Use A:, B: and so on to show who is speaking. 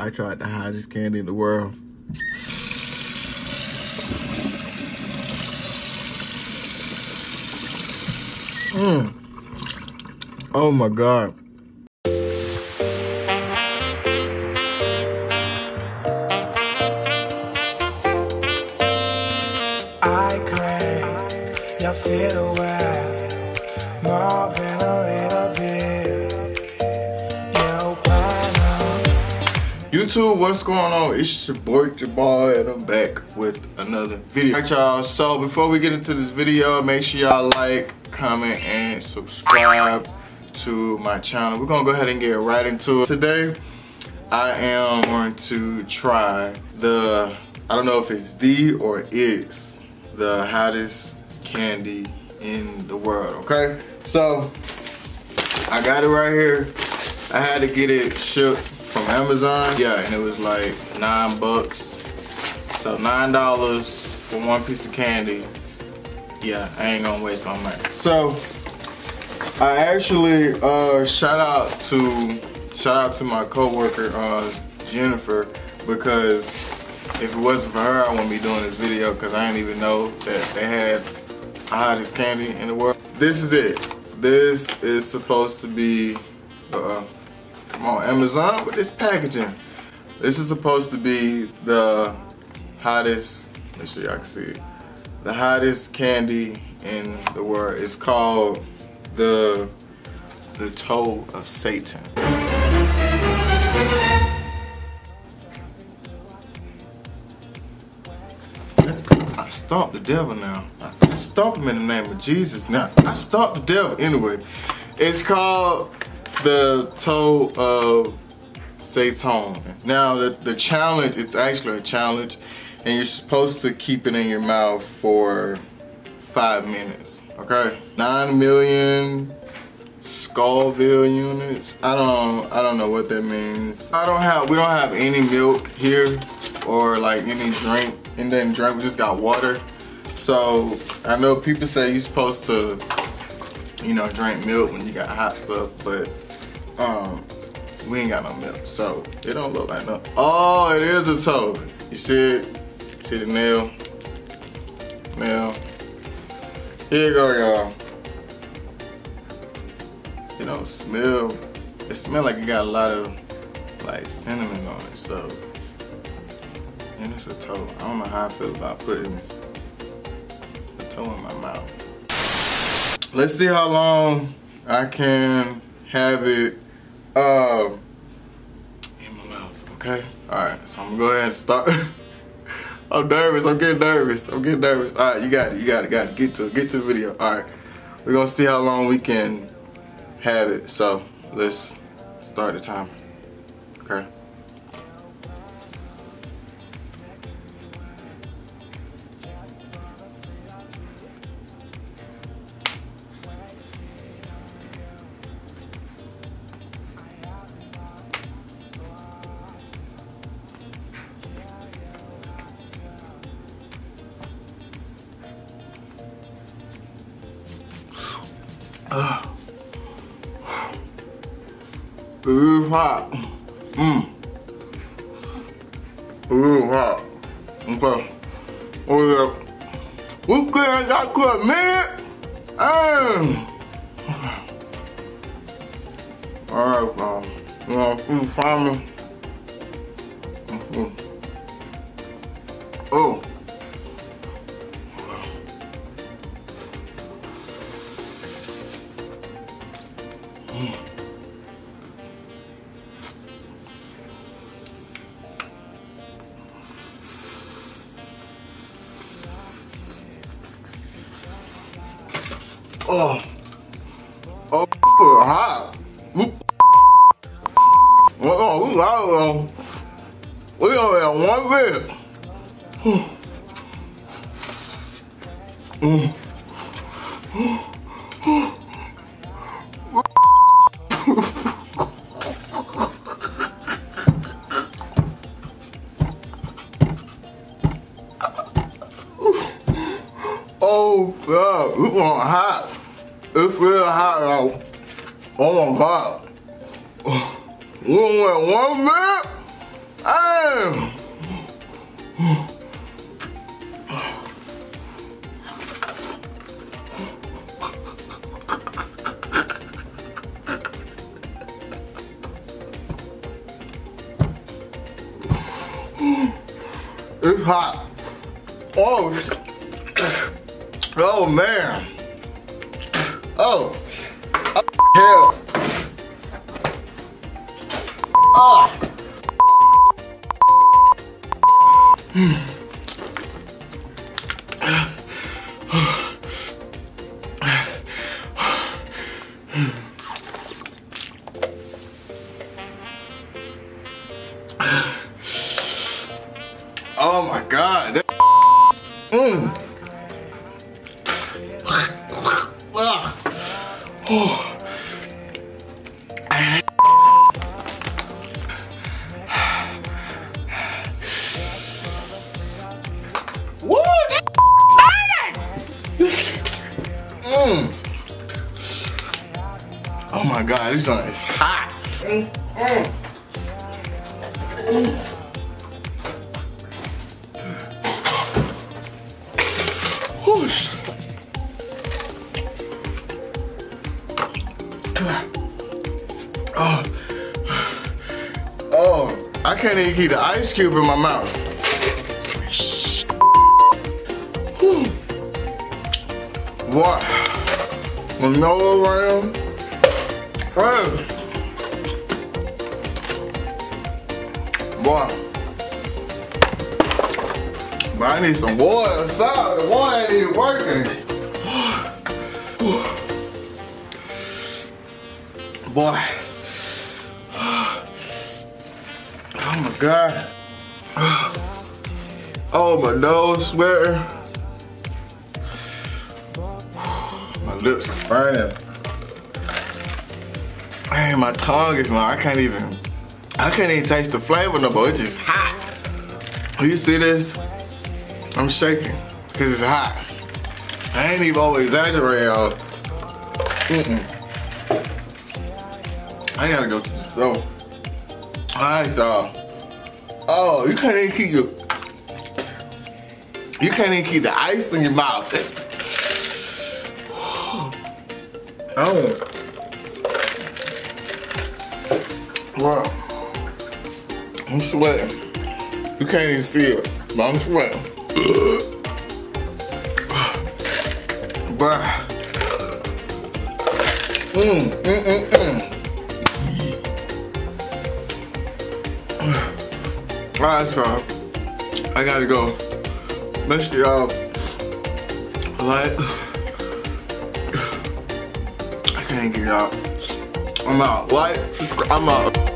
A: I tried the hottest candy in the world. Mmm. Oh my god.
B: I crave your silhouette
A: YouTube, what's going on? It's your boy Jamaal and I'm back with another video. Alright y'all, so before we get into this video, make sure y'all like, comment, and subscribe to my channel. We're gonna go ahead and get right into it. Today, I am going to try the, I don't know if it's the or is, the hottest candy in the world, okay? So, I got it right here. I had to get it shipped from Amazon. Yeah, and it was like nine bucks. So nine dollars for one piece of candy. Yeah, I ain't gonna waste my money. So I actually uh, shout out to shout out to my coworker uh, Jennifer because if it wasn't for her, I wouldn't be doing this video because I didn't even know that they had hottest candy in the world. This is it. This is supposed to be uh, I'm on Amazon with this packaging. This is supposed to be the hottest, make sure y'all can see it, the hottest candy in the world. It's called the the toe of Satan. I stomped the devil now. I stomped him in the name of Jesus now. I stomped the devil anyway. It's called the toe of Satan. Now the, the challenge, it's actually a challenge and you're supposed to keep it in your mouth for five minutes, okay? Nine million Scoville units. I don't I don't know what that means. I don't have we don't have any milk here or like any drink and then drink we just got water. So I know people say you're supposed to you know drink milk when you got hot stuff, but um we ain't got no milk. So it don't look like no. Oh, it is a toe. You see it? See the nail? Nail. Here you go, y'all. It don't smell. It smell like it got a lot of like cinnamon on it. So, and it's a toe. I don't know how I feel about putting a toe in my mouth. Let's see how long I can have it uh, in my mouth. Okay. All right. So I'm gonna go ahead and start. I'm nervous. I'm getting nervous. I'm getting nervous. All right, you got it. You got it. Got it. Get to it. Get to the video. All right. We're gonna see how long we can have it. So let's start the timer. Okay. Ooh, hot. Mmm. Ooh, hot. Okay. Oh, yeah. We cleared that to a minute. And. Alright, um, you know, food farming. Mm-hmm. Oh. Oh. Oh, hot. Whoop. Oh, we got um, We only have one bit. Mm. Oh it's on hot. It's real hot now. Oh my god. We went one minute. Oh. It's hot. Oh, oh man. Oh, oh hell. Oh god, this joint is hot. Whoosh. Oh. Oh, I can't even keep the ice cube in my mouth. What? With no around? Hey. Boy. But I need some water outside. The water ain't even working. Boy. Oh my God. Oh, my nose sweating. My lips are burning. Hey, my tongue is, man, I can't even, I can't even taste the flavor no more. It's just hot. You see this? I'm shaking because it's hot. I ain't even always exaggerating, y'all. Mm-mm. I gotta go to the store. Alright, y'all. Oh, you can't even keep your, you can't even keep the ice in your mouth. oh. Wow. I'm sweating. You can't even see it, but I'm sweating. Bruh. Mm, mm, mm, mm. Alright, y'all. I gotta go. Make sure y'all like. I can't get out. I'm out. Like, I'm out.